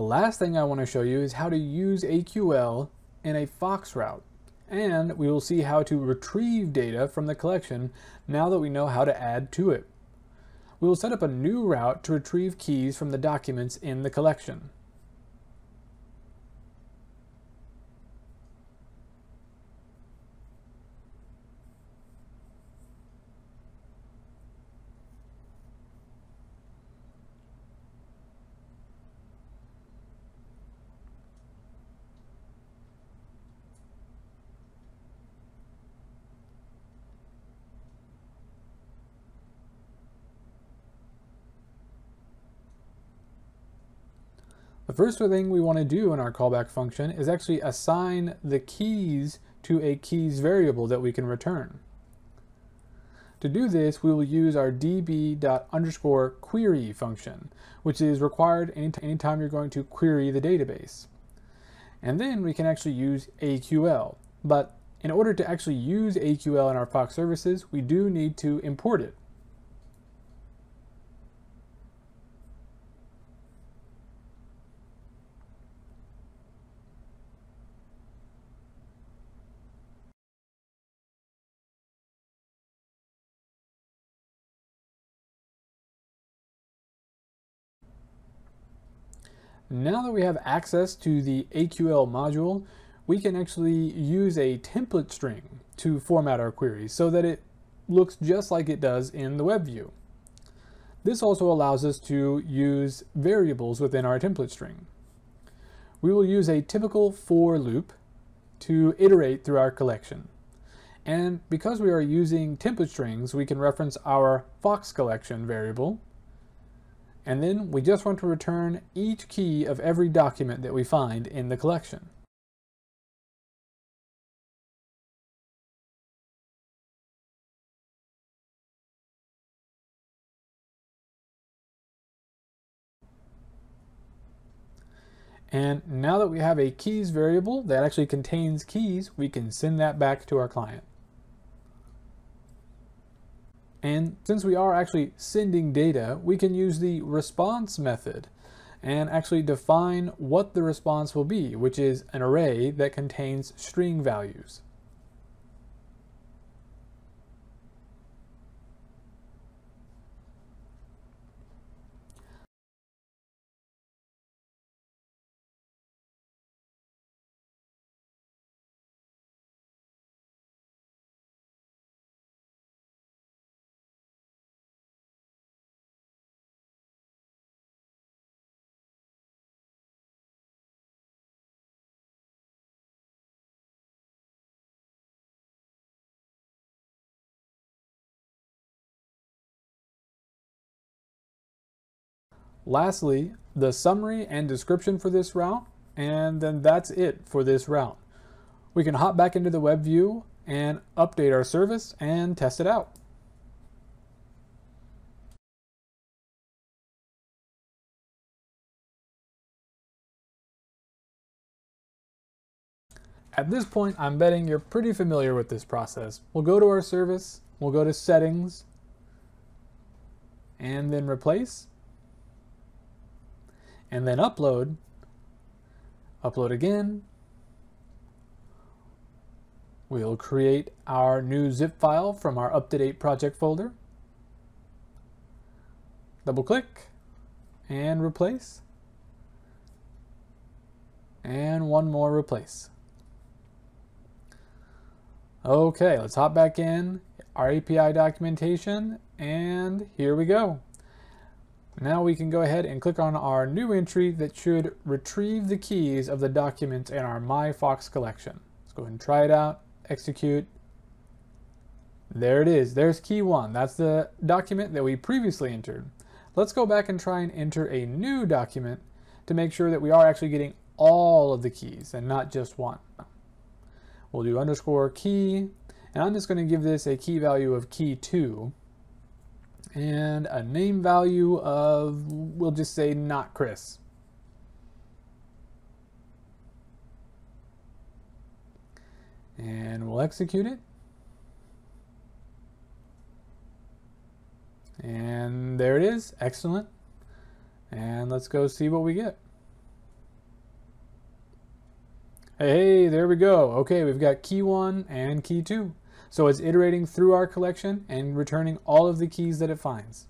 The last thing I want to show you is how to use AQL in a Foxx route. And we will see how to retrieve data from the collection now that we know how to add to it. We will set up a new route to retrieve keys from the documents in the collection. The first thing we want to do in our callback function is actually assign the keys to a keys variable that we can return. To do this, we will use our db.underscore query function, which is required anytime you're going to query the database. And then we can actually use AQL. But in order to actually use AQL in our Foxx services, we do need to import it. Now that we have access to the AQL module, we can actually use a template string to format our queries so that it looks just like it does in the web view. This also allows us to use variables within our template string. We will use a typical for loop to iterate through our collection. And because we are using template strings, we can reference our Foxx collection variable and then we just want to return each key of every document that we find in the collection. And now that we have a keys variable that actually contains keys, we can send that back to our client. And since we are actually sending data, we can use the response method and actually define what the response will be, which is an array that contains string values. Lastly, the summary and description for this route, and then that's it for this route. We can hop back into the web view and update our service and test it out. At this point, I'm betting you're pretty familiar with this process. We'll go to our service, we'll go to settings, and then replace, and then upload, upload again. We'll create our new zip file from our up-to-date project folder. Double click and replace. And one more replace. Okay, let's hop back in, our API documentation, and here we go. Now we can go ahead and click on our new entry that should retrieve the keys of the documents in our MyFoxx collection. Let's go ahead and try it out, execute. There it is, there's key one. That's the document that we previously entered. Let's go back and try and enter a new document to make sure that we are actually getting all of the keys and not just one. We'll do underscore key, and I'm just going to give this a key value of key 2 and a name value of, we'll just say not Chris. And we'll execute it. And there it is, excellent. And let's go see what we get. Hey, there we go. Okay, we've got key one and key two. So it's iterating through our collection and returning all of the keys that it finds.